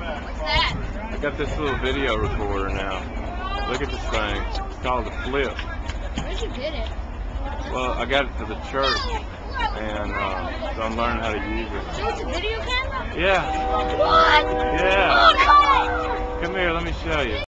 I got this little video recorder now. Look at this thing. It's called a flip. Where'd you get it? Well, I got it for the church, and uh, so I'm learning how to use it. So it's a video camera? Yeah, What? yeah. Oh! Come here, let me show you.